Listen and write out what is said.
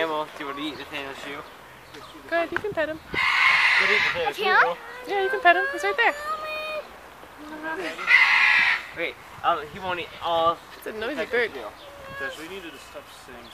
camel. Do you want to eat Nathaniel's shoe? Go ahead, you can pet him. Eat Nathaniel's shoe. Yeah, you can pet him. He's right there. Wait, um, he won't eat. Oh, It's a noisy bird. Josh, we needed to stop saying.